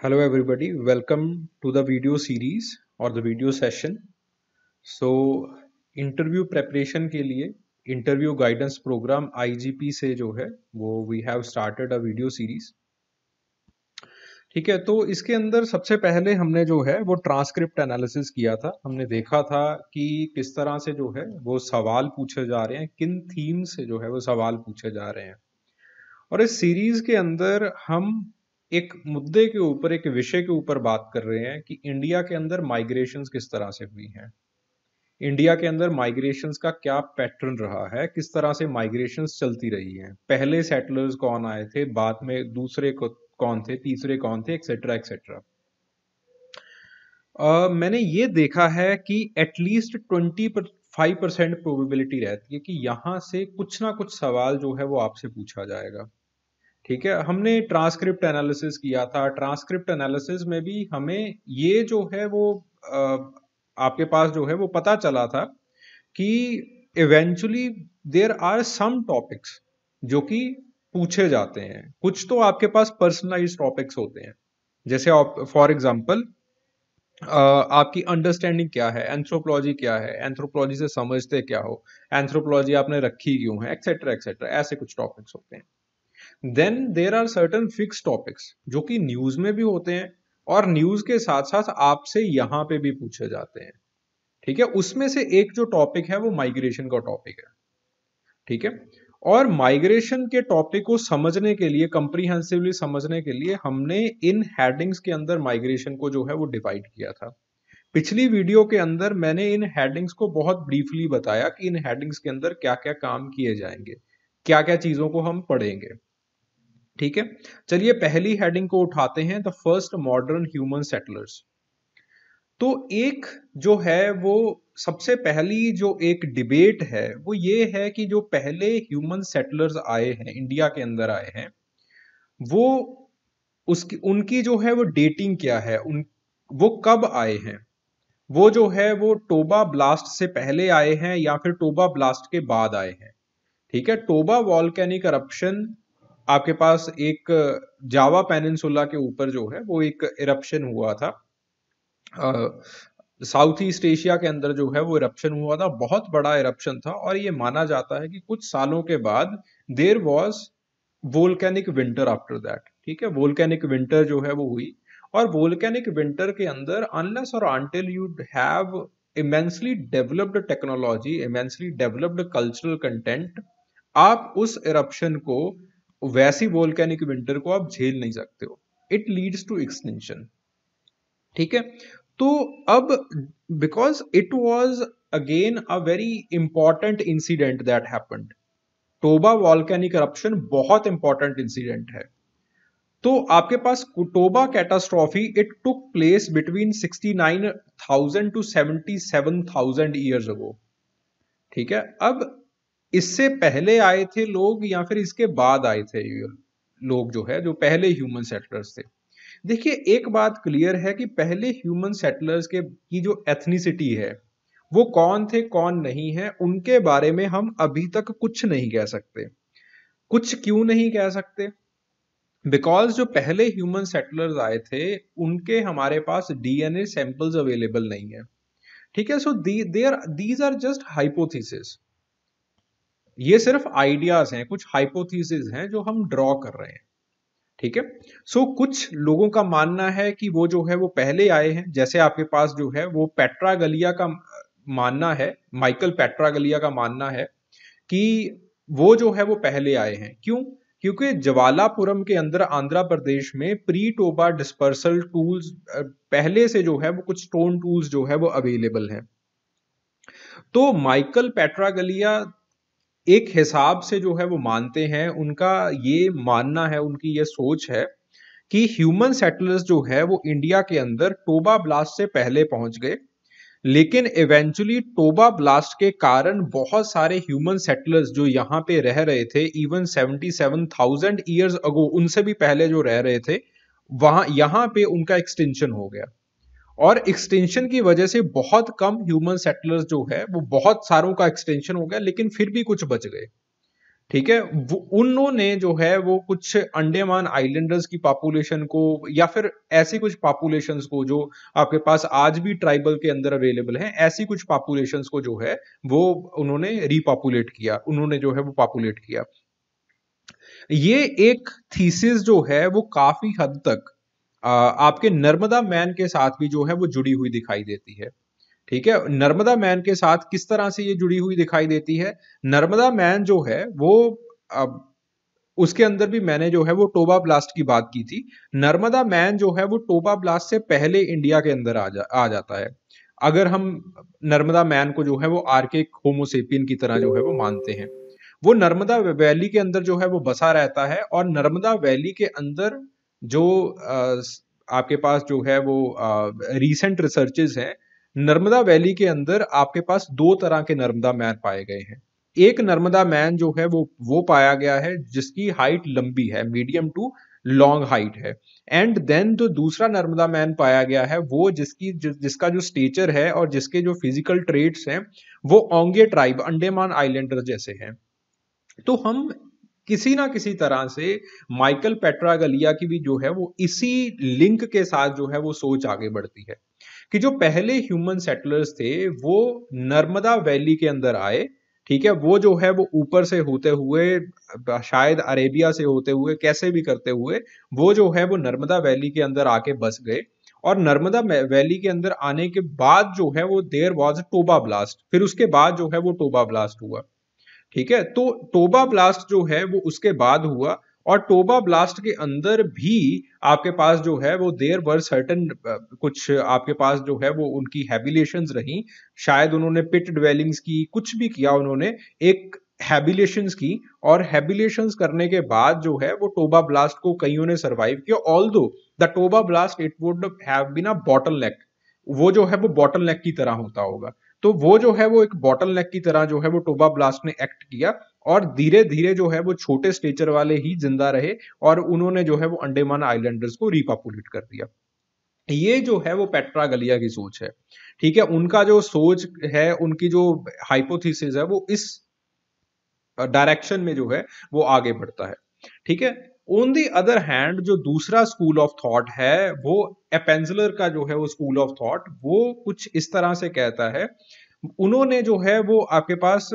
Hello everybody, welcome to the video series or the video session. So interview preparation के लिए interview guidance programme IGP से जो है वो we have started a video series ठीक है तो इसके अंदर सबसे पहले हमने जो है वो ट्रांसक्रिप्ट एनालिसिस किया था। हमने देखा था कि किस तरह से जो है वो सवाल पूछे जा रहे हैं किन थीम से जो है वो सवाल पूछे जा रहे हैं। और इस सीरीज़ के अंदर हम एक मुद्दे के ऊपर एक विषय के ऊपर बात कर रहे हैं कि इंडिया के अंदर माइग्रेशन किस तरह से हुई हैं। इंडिया के अंदर माइग्रेशन का क्या पैटर्न रहा है किस तरह से माइग्रेशन चलती रही हैं। पहले सेटलर्स कौन आए थे बाद में दूसरे कौन थे तीसरे कौन थे एक्सेट्रा एक्सेट्रा Uh, मैंने ये देखा है कि at least twenty five percent probability रहती है कि यहाँ से कुछ ना कुछ सवाल जो है वो आपसे पूछा जाएगा। ठीक है? हमने ट्रांसक्रिप्ट एनालिसिस किया था। ट्रांसक्रिप्ट एनालिसिस में भी हमें ये जो है वो आपके पास जो है वो पता चला था कि eventually there are some topics जो कि पूछे जाते हैं। कुछ तो आपके पास पर्सनलाइज टॉपिक्स होते हैं। जैसे फॉर एग्ज़ाम्पल आपकी अंडरस्टैंडिंग क्या है? एंथ्रोपोलॉजी क्या है? एंथ्रोपोलॉजी से समझते क्या हो? एंथ्रोपोलॉजी आपने रखी क्यों है? एक्सेट्रा एक्सेट्रा ऐसे कुछ टॉपिक्स होते हैं। Then there are certain fix topics जो कि न्यूज़ में भी होते हैं, और न्यूज़ के साथ साथ आपसे यहाँ पे भी पूछे जाते हैं। ठीक है? उसमें से एक जो टॉपिक है, वो माइग्रेशन का टॉपिक है। ठीक है? और माइग्रेशन के टॉपिक को समझने के लिए कंप्रीहेंसिवली समझने के लिए हमने इन हेडिंग्स के अंदर माइग्रेशन को जो है, वो डिवाइड किया था। पिछली वीडियो के अंदर मैंने इन हेडिंग्स को बहुत ब्रीफली बताया कि इन हेडिंग्स के अंदर क्या क्या काम किए जाएँगे क्या क्या चीज़ों को हम पढ़ेंगे। ठीक है? चलिए पहली हेडिंग को उठाते हैं the first modern human settlers तो एक जो है, वो सबसे पहली जो एक डिबेट है, वो ये है कि जो पहले ह्यूमन सेटलर्स आए हैं इंडिया के अंदर आए हैं, वो उसकी, उनकी जो है वो डेटिंग क्या है? उन, वो कब आए हैं? वो जो है, वो टोबा ब्लास्ट से पहले आए हैं या फिर टोबा ब्लास्ट के बाद आए हैं? ठीक है? टोबा वॉल्केनिक करप्शन आपके पास एक जावा पेनिनसुला के ऊपर जो है, वो एक इरप्शन हुआ था। साउथ ईस्ट एशिया के अंदर जो है, वो इरप्शन हुआ था। बहुत बड़ा इरप्शन था और ये माना जाता है कि कुछ सालों के बाद there was volcanic winter after that ठीक है? वोल्केनिक विंटर जो है, वो हुई और वोल्केनिक विंटर के अंदर अनलेस और until you have immensely developed technology immensely developed cultural content आप उस इरप्शन को वैसी वोल्केनिक विंटर को आप झेल नहीं सकते हो। इट लीड्स टू एक्सटेंशन ठीक है? तो अब because it was again a very important incident that happened Toba volcanic corruption बहुत इंपॉर्टेंट इंसिडेंट है। तो आपके पास कुटोबा catastrophe it took place between 69,000 to 77,000 years ago ठीक है? अब इससे पहले आए थे लोग या फिर इसके बाद आए थे लोग जो है, जो पहले ह्यूमन सेटलर्स थे? देखिए, एक बात क्लियर है कि पहले ह्यूमन सेटलर्स के, की जो एथनिसिटी है, वो कौन थे, कौन नहीं है, उनके बारे में हम अभी तक कुछ नहीं कह सकते। कुछ क्यों नहीं कह सकते? बिकॉज़ जो पहले ह्यूमन सेटलर्स आए थे, उनके हमारे पास डीएनए सैंपल्स अवेलेबल नहीं है। ठीक है so there these are just hypothesis ये सिर्फ़ आइडियाज़ हैं कुछ हाइपोथेसिस हैं जो हम ड्रॉ कर रहे हैं ठीक है? सो so, कुछ लोगों का मानना है कि वो जो है वो पहले आए हैं जैसे आपके पास जो है वो पेट्रा गलिया का मानना है माइकल पेट्रा गलिया का मानना है कि वो जो है वो पहले आए हैं। क्यों? क्योंकि जवालापुरम के अंदर आंध्र प्रदेश में प्री टोबा डिस्पर्सल टूल्स पहले से जो है वो कुछ स्टोन टूल्स जो है वो अवेलेबल हैं। तो माइकल पेट्रागलिया एक हिसाब से जो है वो मानते हैं, उनका ये मानना है, उनकी ये सोच है कि ह्यूमन सेटलर्स जो है वो इंडिया के अंदर टोबा ब्लास्ट से पहले पहुँच गए। लेकिन इवेंचुअली टोबा ब्लास्ट के कारण बहुत सारे ह्यूमन सेटलर्स जो यहाँ पे रह रहे थे even seventy seven thousand years ago उनसे भी पहले जो रह रहे थे, वहाँ, यहाँ पे उनका एक्सटेंशन हो गया। और एक्सटेंशन की वजह से बहुत कम ह्यूमन सेटलर्स जो है, वो बहुत सारों का एक्सटेंशन हो गया, लेकिन फिर भी कुछ बच गए। ठीक है? उन्होंने जो है, वो कुछ अंडेमान आइलैंडर्स की पॉपुलेशन को, या फिर ऐसी कुछ पॉपुलेशंस को जो आपके पास आज भी ट्राइबल के अंदर अवेलेबल हैं, ऐसी कुछ पॉपुलेशंस को जो है, वो उन्होंने रिपॉपुलेट किया, उन्होंने जो है, वो पॉपुलेट किया। ये एक थीसिस जो है, वो काफ़ी हद तक आपके नर्मदा मैन के साथ भी जो है वो जुड़ी हुई दिखाई देती है। ठीक है? नर्मदा मैन के साथ किस तरह से ये जुड़ी हुई दिखाई देती है? नर्मदा मैन जो है वो अब उसके अंदर भी मैंने जो है वो टोबा ब्लास्ट की बात की थी। नर्मदा मैन जो है वो टोबा ब्लास्ट से पहले इंडिया के अंदर आ, जा, आ जाता है। अगर हम नर्मदा मैन को जो है वो आर्किक होमोसेपियन की तरह जो है वो मानते हैं। वो नर्मदा वैली के अंदर जो है वो बसा रहता है और नर्मदा वैली के अंदर जो आपके पास जो है वो रिसेंट रिसर्चेज हैं नर्मदा वैली के अंदर आपके पास दो तरह के नर्मदा मैन पाए गए हैं। एक नर्मदा मैन जो है वो वो पाया गया है जिसकी हाइट लंबी है मीडियम टू लॉन्ग हाइट है। एंड देन जो दूसरा नर्मदा मैन पाया गया है वो जिसकी जि, जिसका जो स्टेचर है और जिसके जो फ़िज़िकल ट्रेट्स हैं वो ओंगे ट्राइब अंडेमान आइलैंडर जैसे हैं। तो हम किसी ना किसी तरह से माइकल पेट्रा गलिया की भी जो है वो इसी लिंक के साथ जो है वो सोच आगे बढ़ती है। कि जो पहले ह्यूमन सेटलर्स थे, वो नर्मदा वैली के अंदर आए, ठीक है? वो जो है वो ऊपर से होते हुए, शायद अरेबिया से होते हुए, कैसे भी करते हुए, वो जो है वो नर्मदा वैली के अंदर आके बस गए और नर्मदा वैली के अंदर आने के बाद जो है वो देर वॉज़ टोबा ब्लास्ट, फिर उसके बाद जो है वो टोबा ब्लास्ट हुआ। ठीक है? तो टोबा ब्लास्ट जो है, वो उसके बाद हुआ और टोबा ब्लास्ट के अंदर भी आपके पास जो है, वो देर वर सर्टन कुछ आपके पास जो है, वो उनकी हैबिलेशन रही। शायद उन्होंने पिट ड्वेलिंग्स की, कुछ भी किया उन्होंने, एक हैबिलेशन की और हैबिलेशन करने के बाद जो है, वो टोबा ब्लास्ट को कईयों ने सर्वाइव किया। Although the Toba blast it would have been a bottleneck वो जो है, वो बॉटल नेक की तरह होता होगा। तो वो जो है वो एक बॉटल नेक की तरह जो है वो टोबा ब्लास्ट ने एक्ट किया और धीरे धीरे जो है वो छोटे स्टेचर वाले ही ज़िंदा रहे और उन्होंने जो है वो अंडेमान आइलैंडर्स को रिपॉपुलेट कर दिया। ये जो है वो पेट्रा गलिया की सोच है, ठीक है? उनका जो सोच है, उनकी जो हाइपोथीसिस है वो इस डायरेक्शन में जो है वो आगे बढ़ता है, ठीक है? ऑन दी अदर हैंड जो दूसरा स्कूल ऑफ़ थॉट है, वो एपेंजलर का जो है वो स्कूल ऑफ़ थॉट वो कुछ इस तरह से कहता है। उन्होंने जो है वो आपके पास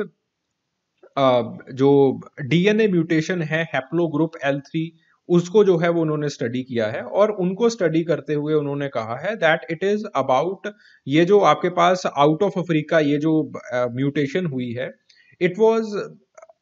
जो डीएनए म्यूटेशन है हैप्लो ग्रुप एल थ्री उसको जो है वो उन्होंने स्टडी किया है और उनको स्टडी करते हुए उन्होंने कहा है दैट इट इज़ अबाउट ये जो आपके पास आउट ऑफ़ अफ्रीका ये जो म्यूटेशन हुई है it was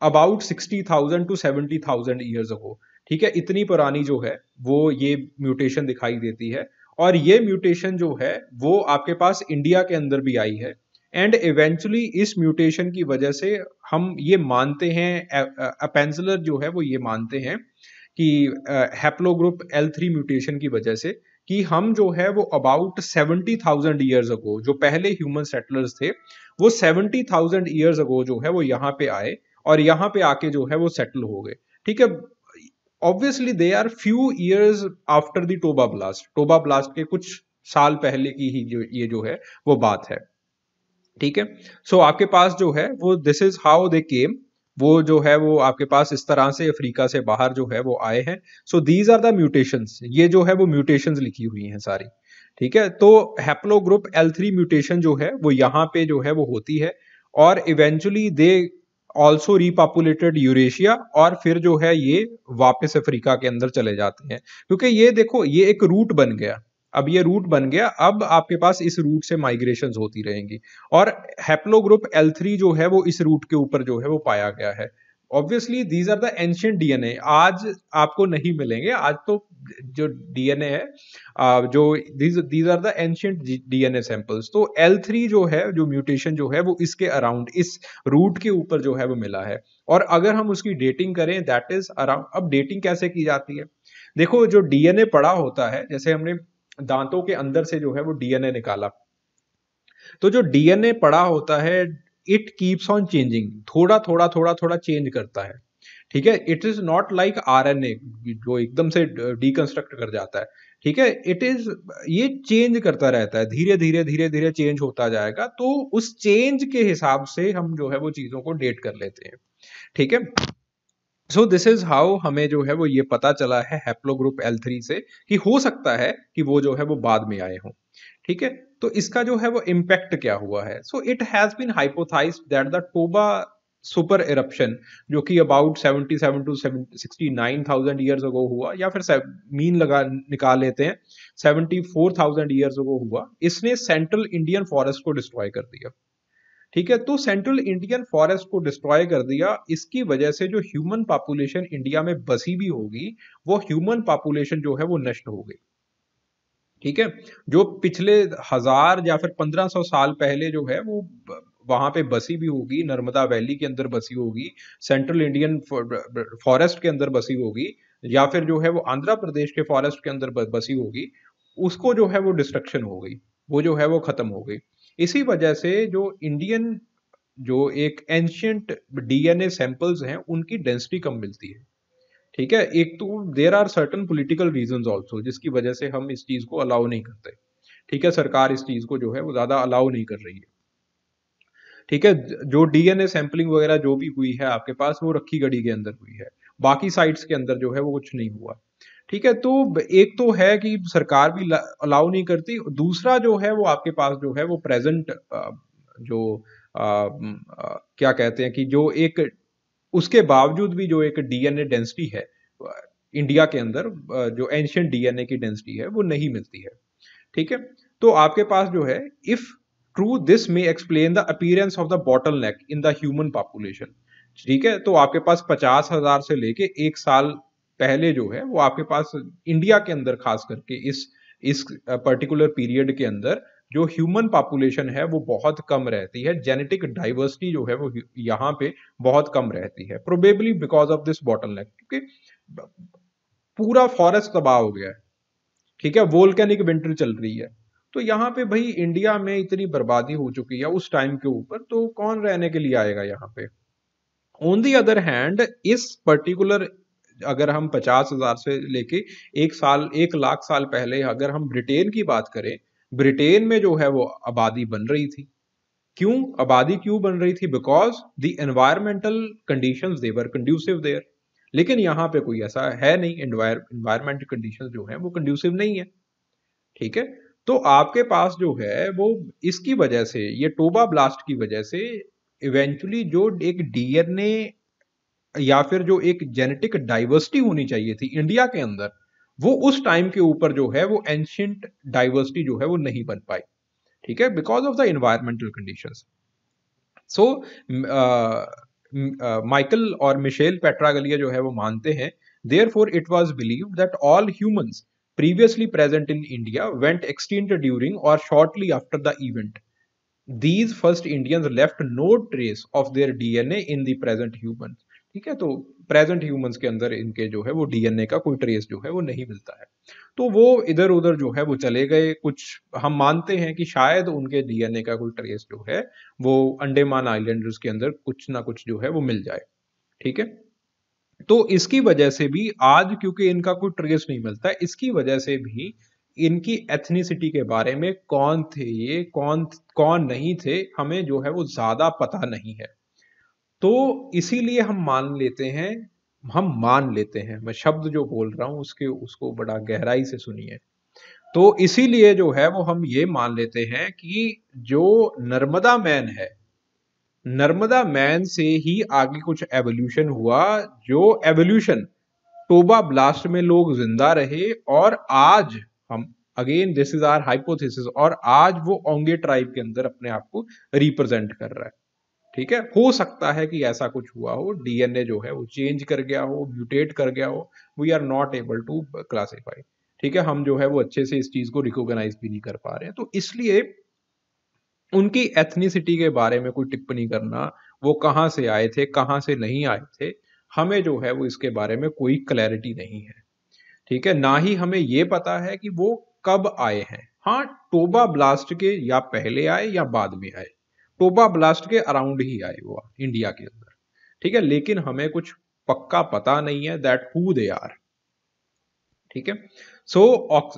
about sixty thousand to seventy thousand years ago ठीक है, इतनी पुरानी जो है, वो ये म्यूटेशन दिखाई देती है। और ये म्यूटेशन जो है, वो आपके पास इंडिया के अंदर भी आई है। एंड इवेंचुअली इस म्यूटेशन की वजह से हम ये मानते हैं अपेंसलर जो है, वो ये मानते हैं कि haplogroup L three mutation की वजह से कि हम जो है, वो about seventy thousand years ago जो पहले ह्यूमन सेटलर्स थे, वो सेवेंटी थाउज़ेंड ईयर्स अगो जो है, वो यहाँ पे आए और यहाँ पे आके जो है, वो सेटल हो गए। ठीक है obviously they are few years after the Toba blast Toba blast के कुछ साल पहले की ही जो ये जो है वो बात है। ठीक है? सो so, आपके पास जो है वो this is how they came वो जो है वो आपके पास इस तरह से अफ्रीका से बाहर जो है वो आए हैं। So these are the mutations ये जो है वो म्यूटेशंस लिखी हुई हैं सारी। ठीक है? तो haplogroup L three mutation जो है वो यहाँ पे जो है वो होती है। और eventually they also repopulated Eurasia और फिर जो है ये वापस अफ्रीका के अंदर चले जाते हैं। क्योंकि ये देखो, ये एक रूट बन गया। अब ये रूट बन गया, अब आपके पास इस रूट से माइग्रेशन होती रहेंगी। और हैप्लो ग्रुप एल जो है वो इस रूट के ऊपर जो है वो पाया गया है। Obviously these are the ancient DNA आज आपको नहीं मिलेंगे। आज तो जो डीएनए है जो these are the ancient DNA samples तो एल थ्री जो है, जो म्यूटेशन जो है, वो इसके अराउंड इस रूट के ऊपर जो है, वो मिला है। और अगर हम उसकी डेटिंग करें दैट इज़ अराउंड अब डेटिंग कैसे की जाती है? देखो, जो डीएनए पड़ा होता है, जैसे हमने दांतों के अंदर से जो है, वो डीएनए निकाला। तो जो डीएनए पड़ा होता है इट कीप्स ऑन चेंजिंग थोड़ा थोड़ा थोड़ा थोड़ा चेंज करता है। ठीक है? It is not like R N A जो एकदम से डिकंस्ट्रक्ट कर जाता है। ठीक है? इट इज़ ये चेंज करता रहता है। धीरे धीरे धीरे धीरे चेंज होता जाएगा तो उस चेंज के हिसाब से हम जो है वो चीज़ों को डेट कर लेते हैं। ठीक है? सो दिस इज़ हाउ हमें जो है वो ये पता चला है हैप्लो ग्रुप एल थ्री से कि हो सकता है कि वो जो है वो बाद में आए हों। ठीक है? तो इसका जो है वो इम्पैक्ट क्या हुआ है? So it has been hypothesize that the Toba super eruption जो कि अबाउट 77 टू 69,000 ईयर्स अगो हुआ या फिर मीन लगा निकाल लेते हैं 74,000 ईयर्स अगो हुआ इसने सेंट्रल इंडियन फॉरेस्ट को डिस्ट्रॉय कर दिया। ठीक है? तो सेंट्रल इंडियन फॉरेस्ट को डिस्ट्रॉय कर दिया इसकी वजह से जो ह्यूमन पॉपुलेशन इंडिया में बसी भी होगी वो ह्यूमन पॉपुलेशन जो है वो नष्ट हो गई। ठीक है? जो पिछले हज़ार या फिर पंद्रह सौ साल पहले जो है, वो वहाँ पे बसी भी होगी, नर्मदा वैली के अंदर बसी होगी, सेंट्रल इंडियन फॉरेस्ट के अंदर बसी होगी, या फिर जो है वो आंध्र प्रदेश के फॉरेस्ट के अंदर बसी होगी, उसको जो है वो डिस्ट्रक्शन हो गई, वो जो है वो खत्म हो गई। इसी वजह से जो इंडियन, जो एक एंशियंट डीएनए सैंपल्स हैं, उनकी डेंसिटी कम मिलती है। ठीक है? एक तो there are certain political reason also जिसकी वजह से हम इस चीज़ को अलाउ नहीं करते। ठीक है? सरकार इस चीज़ को जो है वो ज़्यादा अलाउ नहीं कर रही है। ठीक है? जो डीएनए सैंपलिंग वगैरह जो भी हुई है आपके पास वो रखी गड़ी के अंदर हुई है। बाकी साइट्स के अंदर जो है वो कुछ नहीं हुआ। ठीक है? तो एक तो है कि सरकार भी अलाउ नहीं करती। दूसरा जो है वो आपके पास जो है वो प्रेजेंट जो आ, आ, क्या कहते हैं कि जो एक उसके बावजूद भी जो एक डीएनए डेंसिटी है इंडिया के अंदर, जो एंशियंट डीएनए की डेंसिटी है, वो नहीं मिलती है। ठीक है? तो आपके पास जो है if true this may explain the appearance of the bottleneck in the human population ठीक है? तो आपके पास पचास हज़ार से लेके एक साल पहले जो है, वो आपके पास इंडिया के अंदर खास करके इस इस पर्टिकुलर पीरियड के अंदर जो ह्यूमन पॉपुलेशन है, वो बहुत कम रहती है। जेनेटिक डाइवर्सिटी जो है, वो यहाँ पे बहुत कम रहती है। Probably because of this bottleneck क्योंकि पूरा फॉरेस्ट तबाह हो गया है। ठीक है वोल्केनिक विंटर चल रही है। तो यहाँ पे भाई इंडिया में इतनी बर्बादी हो चुकी है उस टाइम के ऊपर तो कौन रहने के लिए आएगा यहाँ पे? ऑन दी अदर हैंड इस पर्टिकुलर अगर हम पचास हज़ार से लेके एक साल, एक लाख साल पहले अगर हम ब्रिटेन की बात करें ब्रिटेन में जो है वो आबादी बन रही थी। क्यों? आबादी क्यों बन रही थी? Because the environmental condition they were conducive there लेकिन यहाँ पे कोई ऐसा है नहीं एनवायरमेंट कंडीशन जो है, वो कंड्यूसिव नहीं है। ठीक है? तो आपके पास जो है, वो इसकी वजह से, ये टोबा ब्लास्ट की वजह से इवेंचुअली जो एक डीएनए या फिर जो एक जेनेटिक डाइवर्सिटी होनी चाहिए थी इंडिया के अंदर वो उस टाइम के ऊपर जो है वो एंशियंट डाइवर्सिटी जो है वो नहीं बन पाई ठीक है because of the environmental condition so Michael और मिशेल पेट्रागलिया जो है वो मानते हैं therefore it was believe that all humans previously present in India went extinct during or shortly after the event. These first Indians left no trace of their DNA in the present humans. ठीक है? तो present humans के अंदर इनके जो है, वो DNA का कोई ट्रेस जो है, वो नहीं मिलता है। तो वो इधर उधर जो है, वो चले गए। कुछ हम मानते हैं कि शायद उनके डीएनए का कोई ट्रेस जो है, वो अंडेमान आइलैंडर्स के अंदर कुछ ना कुछ जो है, वो मिल जाए। ठीक है? तो इसकी वजह से भी आज क्योंकि इनका कोई ट्रेस नहीं मिलता, इसकी वजह से भी इनकी एथनिसिटी के बारे में कौन थे ये, कौन कौन नहीं थे, हमें जो है, वो ज़्यादा पता नहीं है। तो इसीलिए हम मान लेते हैं, हम मान लेते हैं। मैं शब्द जो बोल रहा हूँ, उसके, उसको बड़ा गहराई से सुनिए। तो इसीलिए जो है, वो हम ये मान लेते हैं कि जो नर्मदा मैन है, नर्मदा मैन से ही आगे कुछ एवोल्यूशन हुआ, जो एवोल्यूशन टोबा ब्लास्ट में लोग ज़िंदा रहे और आज हम again this is are hypothesis और आज वो ओंगे ट्राइब के अंदर अपने आप को रिप्रेजेंट कर रहा है। ठीक है? हो सकता है कि ऐसा कुछ हुआ हो डीएनए जो है वो चेंज कर गया हो म्यूटेट कर गया हो we are not able to classify ठीक है? हम जो है वो अच्छे से इस चीज़ को रिकॉग्नाइज भी नहीं कर पा रहे हैं। तो इसलिए उनकी एथनिसिटी के बारे में कोई टिप्पणी करना, वो कहाँ से आए थे, कहाँ से नहीं आए थे, हमें जो है वो इसके बारे में कोई क्लैरिटी नहीं है। ठीक है? ना ही हमें ये पता है कि वो कब आए हैं। हाँ टोबा ब्लास्ट के या पहले आए या बाद में आए। टोबा ब्लास्ट के अराउंड ही आए वो इंडिया के अंदर। ठीक है लेकिन हमें कुछ पक्का पता नहीं है दैट हु दे आर ठीक है so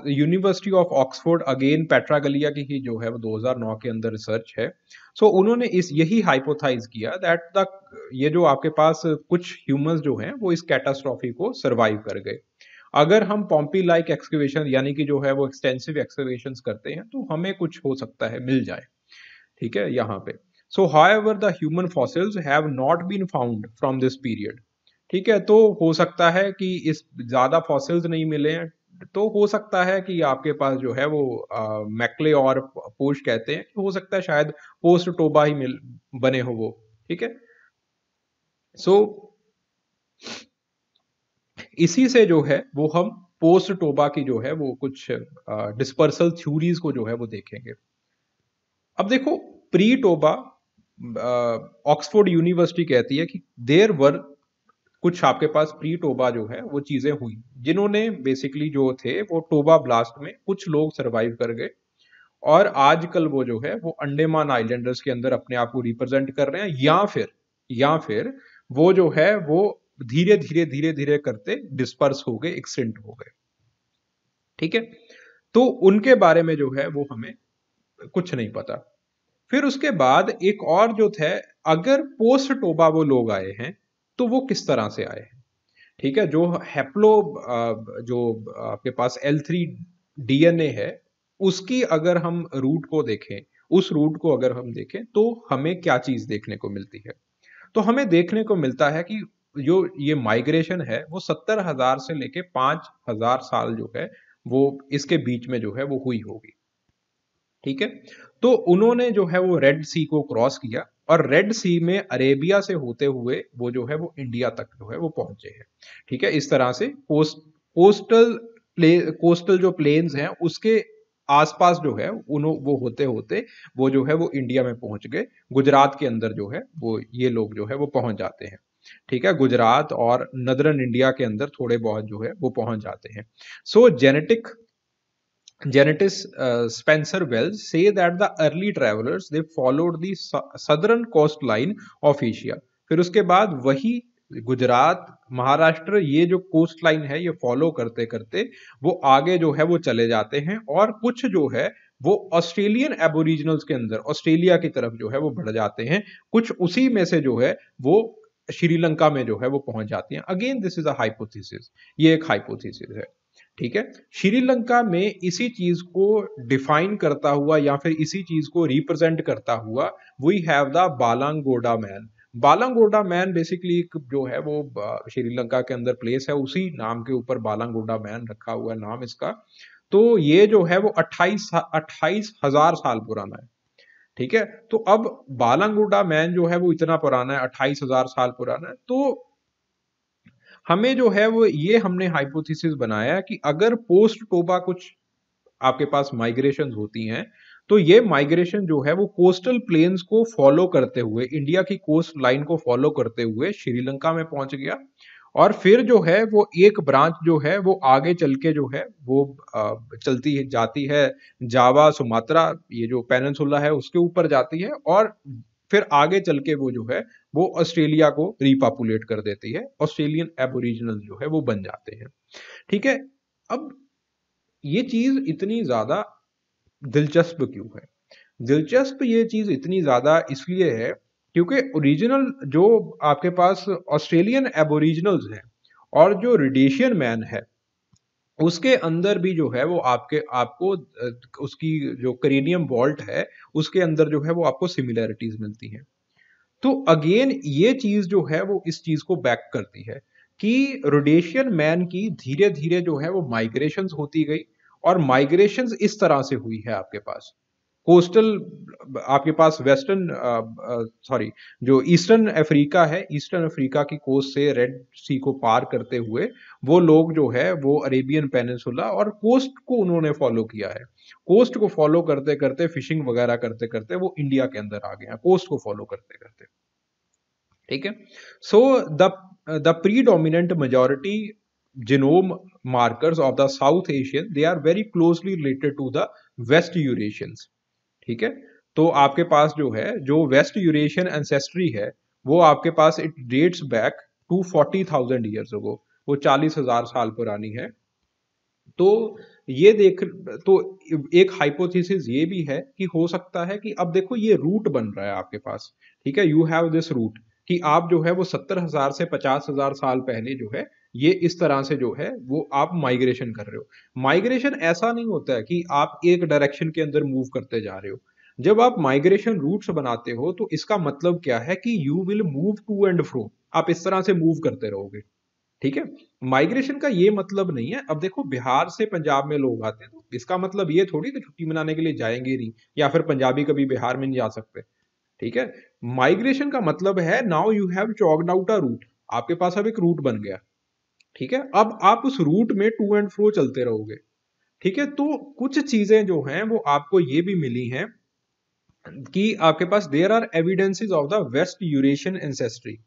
university of Oxford again Petraglia की ही जो है वो 2009 के अंदर रिसर्च है। सो so, उन्होंने इस यही हाइपोथाइज किया दैट द ये जो आपके पास कुछ ह्यूमंस जो हैं वो इस कैटास्ट्रॉफी को सरवाइव कर गए। अगर हम पॉम्पी लाइक एक्सकवेशन यानी कि जो है वो एक्सटेंसिव एक्सकवेशन करते हैं तो हमें कुछ हो सकता है मिल जाए। ठीक है यहाँ पे। So however the human fossils have not been found from this period ठीक है तो हो सकता है कि इस ज़्यादा फॉसिल्स नहीं मिले हैं। तो हो सकता है कि आपके पास जो है वो मैकले और पोश कहते हैं। हो सकता है शायद पोस्ट टोबा ही मिल बने हो वो। ठीक है? सो so, इसी से जो है वो हम पोस्ट टोबा की जो है वो कुछ डिस्पर्सल थ्योरीज को जो है वो देखेंगे। अब देखो प्री टोबा ऑक्सफोर्ड यूनिवर्सिटी कहती है कि देर वर कुछ आपके पास प्री टोबा जो है, वो चीज़ें हुई, जिन्होंने बेसिकली जो थे, वो टोबा ब्लास्ट में कुछ लोग सरवाइव कर गए, और आजकल वो जो है, वो अंडेमान आइलैंडर्स के अंदर अपने आप को रिप्रेजेंट कर रहे हैं, या फिर या फिर वो जो है, वो धीरे धीरे धीरे धीरे करते डिस्पर्स हो गए एक्सटेंट हो गए। ठीक है? तो उनके बारे में जो है, वो हमें कुछ नहीं पता। फिर उसके बाद एक और जो थे, अगर पोस्ट टोबा वो लोग आए हैं तो वो किस तरह से आए हैं? ठीक है, जो हेप्लो जो आपके पास एल थ्री डीएनए है, उसकी अगर हम रूट को देखें, उस रूट को अगर हम देखें तो हमें क्या चीज़ देखने को मिलती है? तो हमें देखने को मिलता है कि जो ये माइग्रेशन है, वो सत्तर हज़ार से लेके पाँच हज़ार साल जो है, वो इसके बीच में जो है, वो हुई होगी। ठीक है? तो उन्होंने जो है वो रेड सी को क्रॉस किया और रेड सी में अरेबिया से होते हुए वो जो है वो इंडिया तक जो है वो पहुँचे हैं। ठीक है, इस तरह से कोस्ट कोस्टल प्ले कोस्टल जो प्लेन्स हैं, उसके आसपास जो है उन, वो होते होते वो जो है वो इंडिया में पहुँच गए। गुजरात के अंदर जो है वो ये लोग जो है वो पहुँच जाते हैं। ठीक है, गुजरात और नदरन इंडिया के अंदर थोड़े बहुत जो है वो पहुँच जाते हैं। So genetic genetist uh, Spencer Wells say that the early travelers they followed the southern coastline of Asia. फिर उसके बाद वही गुजरात महाराष्ट्र ये जो कोस्ट लाइन है ये फॉलो करते करते वो आगे जो है वो चले जाते हैं और कुछ जो है वो ऑस्ट्रेलियन एबोरिजिनल्स के अंदर ऑस्ट्रेलिया की तरफ़ जो है वो बढ़ जाते हैं। कुछ उसी में से जो है वो श्रीलंका में जो है वो पहुँच जाती हैं। Again this is a hypothesis ये एक हाइपोथेसिस है। ठीक है? श्रीलंका में इसी चीज़ को डिफाइन करता हुआ या फिर इसी चीज़ को रिप्रेजेंट करता हुआ we have the Balangoda man Balangoda man basically एक जो है वो श्रीलंका के अंदर प्लेस है, उसी नाम के ऊपर बालांगोडा मैन रखा हुआ नाम इसका। तो ये जो है वो अट्ठाईस अट्ठाईस हज़ार साल पुराना है। ठीक है? तो अब बालांगोडा मैन जो है वो इतना पुराना है, अट्ठाईस हज़ार साल पुराना है। तो हमें जो है वो ये हमने हाइपोथेसिस बनाया कि अगर पोस्ट टोबा कुछ आपके पास माइग्रेशन होती हैं तो ये माइग्रेशन जो है वो कोस्टल प्लेन्स को फॉलो करते हुए इंडिया की कोस्ट लाइन को फॉलो करते हुए श्रीलंका में पहुँच गया और फिर जो है वो एक ब्रांच जो है वो आगे चल के जो है वो चलती है जाती है जावा सुमात्रा ये जो पेनसुला है उसके ऊपर जाती है और फिर आगे चल के वो जो है, वो ऑस्ट्रेलिया को रिपॉपुलेट कर देती है। ऑस्ट्रेलियन एबोरिजिनल जो है, वो बन जाते हैं। ठीक है? अब ये चीज़ इतनी ज़्यादा दिलचस्प क्यों है? दिलचस्प ये चीज़ इतनी ज़्यादा इसलिए है क्योंकि ओरिजिनल जो आपके पास ऑस्ट्रेलियन एबोरिजिनल्स हैं और जो रिडेशियन मैन है उसके अंदर भी जो है वो आपके, आपको उसकी जो करेनियम वॉल्ट है, उसके अंदर जो है वो आपको सिमिलैरिटीज मिलती हैं। तो अगेन ये चीज़ जो है वो इस चीज़ को बैक करती है कि रोडेशियन मैन की धीरे धीरे जो है वो माइग्रेशन होती गई और माइग्रेशन इस तरह से हुई है आपके पास। कोस्टल, आपके पास वेस्टर्न सॉरी, जो ईस्टर्न अफ्रीका है, ईस्टर्न अफ्रीका की कोस्ट से रेड सी को पार करते हुए, वो लोग जो है, वो अरेबियन पेनिसुला और कोस्ट को उन्होंने फॉलो किया है। कोस्ट को फॉलो करते करते, फिशिंग वगैरह करते करते वो इंडिया के अंदर आ गए हैं। कोस्ट को फॉलो करते करते। ठीक है? So the the predominant majority genome markers of the south asian, they are very closely related to the west eurasians ठीक है? तो आपके पास जो है, जो वेस्ट यूरेशियन एंसेस्ट्री है, वो आपके पास it dates back to forty thousand years ago वो चालीस हज़ार साल पुरानी है। तो ये देख तो एक हाइपोथेसिस ये भी है कि हो सकता है कि अब देखो ये रूट बन रहा है आपके पास। ठीक है? यू हैव दिस रूट कि आप जो है वो सत्तर हज़ार से पचास हज़ार साल पहले जो है ये इस तरह से जो है, वो आप माइग्रेशन कर रहे हो। माइग्रेशन ऐसा नहीं होता है कि आप एक डायरेक्शन के अंदर मूव करते जा रहे हो। जब आप माइग्रेशन रूट्स बनाते हो तो इसका मतलब क्या है कि you will move to and fro आप इस तरह से मूव करते रहोगे। ठीक है? माइग्रेशन का ये मतलब नहीं है। अब देखो, बिहार से पंजाब में लोग आते हैं तो इसका मतलब ये थोड़ी कि छुट्टी मनाने के लिए जाएँगे नहीं, या फिर पंजाबी कभी बिहार में नहीं जा सकते। ठीक है? माइग्रेशन का मतलब है now you have chalked out a route आपके पास अब एक रूट बन गया। ठीक है? अब आप उस रूट में टू एंड फ्रो चलते रहोगे। ठीक है? तो कुछ चीज़ें जो हैं, वो आपको ये भी मिली हैं कि आपके पास there are evidences of the west Eurasian ancestry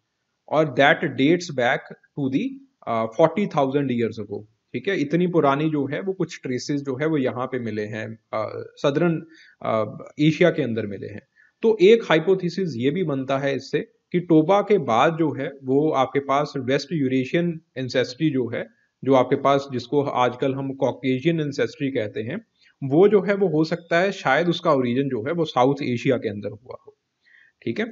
और that dates back to the forty thousand years ago ठीक है? इतनी पुरानी जो है, वो कुछ ट्रेसेस जो है, वो यहाँ पे मिले हैं सदरन एशिया के अंदर मिले हैं। तो एक हाइपोथेसिस ये भी बनता है इससे कि टोबा के बाद जो है, वो आपके पास वेस्ट यूरेशियन एंसेस्ट्री जो है, जो आपके पास जिसको आजकल हम कॉकेशियन एंसेस्ट्री कहते हैं, वो जो है, वो हो सकता है शायद उसका ओरिजिन जो है, वो साउथ एशिया के अंदर हुआ हो। ठीक है?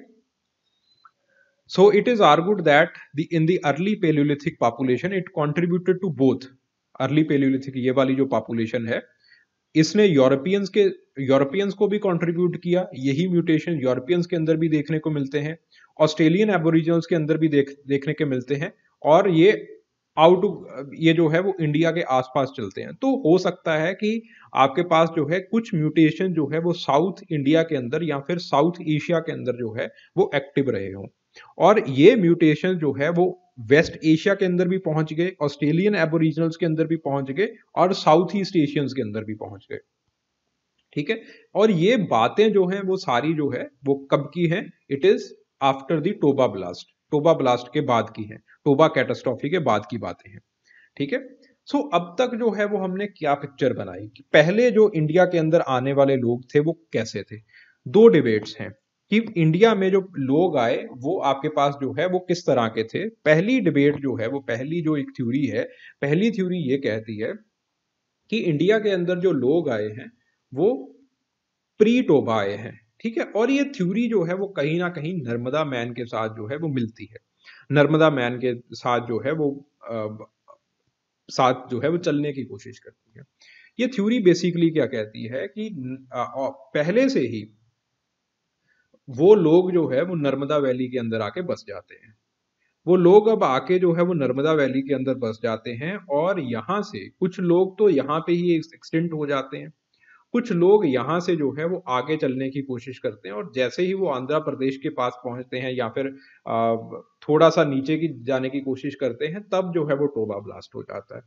So it is argued that the in the early palaeolithic population it contributed to both early palaeolithic ये वाली जो पॉपुलेशन है, इसने यूरोपियंस के यूरोपियंस को भी कंट्रीब्यूट किया, यही म्यूटेशन यूरोपियंस के अंदर भी देखने को मिलते हैं। ऑस्ट्रेलियन एबोरिजिनल्स के अंदर भी देख, देखने के मिलते हैं और ये आउट ये जो है वो इंडिया के आसपास चलते हैं। तो हो सकता है कि आपके पास जो है कुछ म्यूटेशन जो है वो साउथ इंडिया के अंदर या फिर साउथ एशिया के अंदर जो है वो एक्टिव रहे हों। और ये म्यूटेशन जो है वो वेस्ट एशिया के अंदर भी पहुँच गए, ऑस्ट्रेलियन एबोरिजिनल्स के अंदर भी पहुँच गए और साउथ ईस्ट एशियंस के अंदर भी पहुँच गए। ठीक है? और ये बातें जो हैं वो सारी जो है वो कब की हैं? It is after the Toba blast Toba blast के बाद की है. टोबा कैटास्ट्रॉफी के बाद की बातें हैं. ठीक है? सो so, अब तक जो है वो हमने क्या पिक्चर बनाई? कि पहले जो इंडिया के अंदर आने वाले लोग थे वो कैसे थे? दो डिबेट्स हैं. कि इंडिया में जो लोग आए वो आपके पास जो है वो किस तरह के थे? पहली डिबेट जो है वो पहली जो एक थ्योरी है पहली थ्योरी ये कहती है कि इंडिया के अंदर जो लोग आए हैं वो प्री टोबा आए हैं. ठीक है? और ये थ्योरी जो है वो कहीं ना कहीं नर्मदा मैन के साथ जो है वो मिलती है। नर्मदा मैन के साथ जो है वो आ, साथ जो है वो चलने की कोशिश करती है। ये थ्योरी बेसिकली क्या कहती है कि आ, पहले से ही वो लोग जो है वो नर्मदा वैली के अंदर आके बस जाते हैं। वो लोग अब आके जो है वो नर्मदा वैली के अंदर बस जाते हैं और यहाँ से कुछ लोग तो यहाँ पे ही एक्सटेंट हो जाते हैं। कुछ लोग यहाँ से जो है वो आगे चलने की कोशिश करते हैं और जैसे ही वो आंध्र प्रदेश के पास पहुँचते हैं या फिर थोड़ा सा नीचे की जाने की कोशिश करते हैं, तब जो है वो टोबा ब्लास्ट हो जाता है।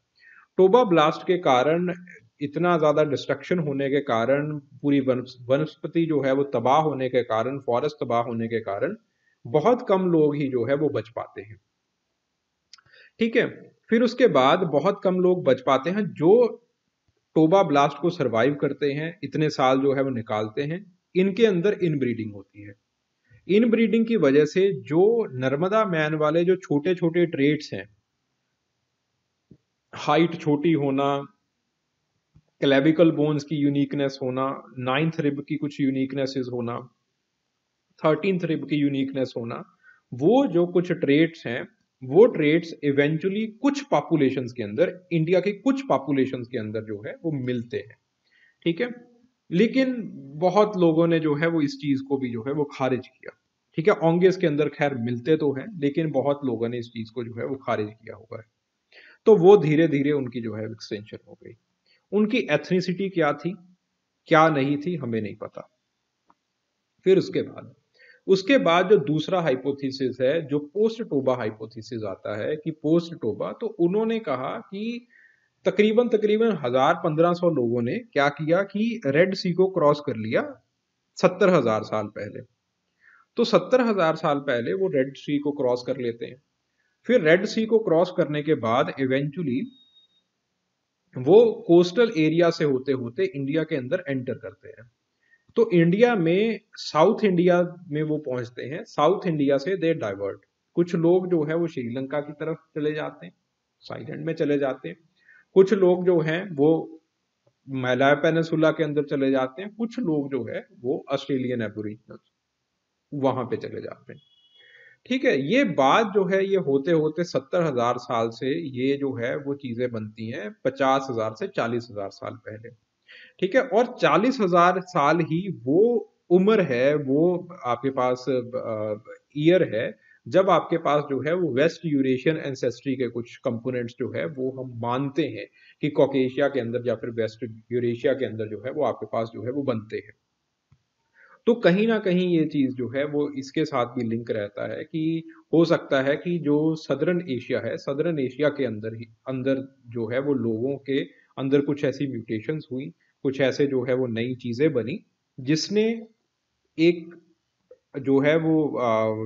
टोबा ब्लास्ट के कारण इतना ज़्यादा डिस्ट्रक्शन होने के कारण, पूरी वनस्पति जो है वो तबाह होने के कारण, फॉरेस्ट तबाह होने के कारण बहुत कम लोग ही जो है वो बच पाते हैं। ठीक है, फिर उसके बाद बहुत कम लोग बच पाते हैं जो टोबा ब्लास्ट को सरवाइव करते हैं, इतने साल जो है वो निकालते हैं, इनके अंदर इनब्रीडिंग होती है। इनब्रीडिंग की वजह से जो नर्मदा मैन वाले जो छोटे छोटे ट्रेड्स हैं हाइट छोटी होना क्लेविकल बोन्स की यूनिकनेस होना नाइन्थ रिब की कुछ यूनिकनेसेस होना थर्टींथ रिब की यूनिकनेस होना, वो जो कुछ ट्रेड्स हैं वो ट्रेड्स इवेंचुअली कुछ पॉपुलेशंस के अंदर इंडिया के कुछ पॉपुलेशंस के अंदर जो है, वो मिलते हैं। ठीक है? लेकिन बहुत लोगों ने जो है, वो इस चीज़ को भी जो है, वो खारिज किया। ठीक है? ऑंगेस के अंदर खैर मिलते तो हैं, लेकिन बहुत लोगों ने इस चीज़ को जो है, वो खारिज किया हुआ है। तो वो धीरे धीरे उनकी जो है एक्सटेंशन हो गई। उनकी एथनिसिटी क्या थी? क्या नहीं थी? हमें नहीं पता। फिर उसके बाद उसके बाद जो दूसरा हाइपोथेसिस है, जो पोस्ट टोबा हाइपोथेसिस आता है कि पोस्ट टोबा तो उन्होंने कहा कि तकरीबन तकरीबन हज़ार पंद्रह सौ लोगों ने क्या किया कि रेड सी को क्रॉस कर लिया सत्तर हज़ार साल पहले। तो सत्तर हज़ार साल पहले वो रेड सी को क्रॉस कर लेते हैं। फिर रेड सी को क्रॉस करने के बाद इवेंचुअली वो कोस्टल एरिया से होते होते इंडिया के अंदर एंटर करते हैं। तो इंडिया में साउथ इंडिया में वो पहुँचते हैं। साउथ इंडिया से दे डाइवर्ट कुछ लोग जो है वो श्रीलंका की तरफ़ चले जाते हैं साइलैंड में चले जाते हैं। कुछ लोग जो हैं वो मलाय पेनसुला के अंदर चले जाते हैं। कुछ लोग जो है वो ऑस्ट्रेलियन एबोरिजिनल वहाँ पे चले जाते हैं। ठीक है, ये बात जो है, ये होते होते सत्तर हज़ार साल से ये जो है वो चीज़ें बनती हैं, पचास हज़ार से चालीस हज़ार साल पहले। ठीक है? और चालीस हज़ार साल ही वो उम्र है, वो आपके पास ईयर है, जब आपके पास जो है वो वेस्ट यूरेशियन एंसेस्ट्री के कुछ कंपोनेंट्स जो है वो हम मानते हैं कि कॉकेशिया के अंदर या फिर वेस्ट यूरेशिया के अंदर जो है वो आपके पास जो है वो बनते हैं। तो कहीं ना कहीं ये चीज़ जो है वो इसके साथ भी लिंक रहता है कि हो सकता है कि जो सदर्न एशिया है सदर्न एशिया के अंदर ही, अंदर जो है वो लोगों के अंदर कुछ ऐसी म्यूटेशंस हुई कुछ ऐसे जो है वो नई चीज़ें बनी जिसने एक जो है वो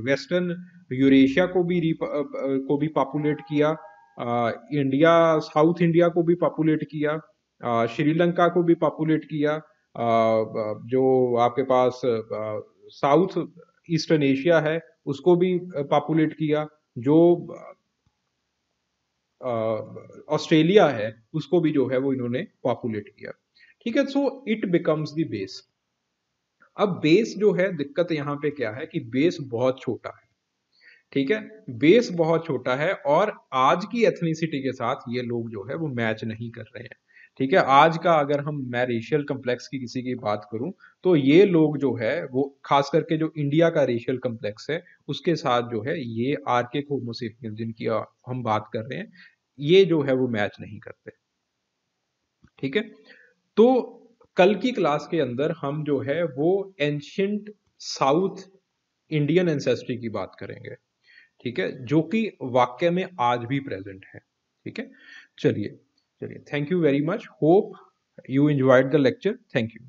वेस्टर्न यूरेशिया को भी को भी पॉपुलेट किया आ, इंडिया साउथ इंडिया को भी पॉपुलेट किया श्रीलंका को भी पॉपुलेट किया आ, जो आपके पास साउथ ईस्टर्न एशिया है उसको भी पॉपुलेट किया जो ऑस्ट्रेलिया है उसको भी जो है वो इन्होंने पॉपुलेट किया। ठीक है so it becomes the base अब बेस जो है, दिक्कत यहाँ पे क्या है कि बेस बहुत छोटा है। ठीक है बेस बहुत छोटा है और आज की एथनिसिटी के साथ ये लोग जो है, वो मैच नहीं कर रहे हैं। ठीक है, आज का अगर हम मैं रेशियल कम्प्लेक्स की किसी की बात करूँ तो ये लोग जो है, वो खास करके जो इंडिया का रेशियल कम्प्लेक्स है, उसके साथ जो है, ये आर के होमोसेपियन जिनकी हम बात कर रहे हैं, ये जो है, वो मैच नहीं करते। ठीक है तो कल की क्लास के अंदर हम जो है वो एंशंट साउथ इंडियन एंसेस्ट्री की बात करेंगे, ठीक है? जो कि वाक्य में आज भी प्रेजेंट है, ठीक है? चलिए चलिए thank you very much hope you enjoyed the lecture thank you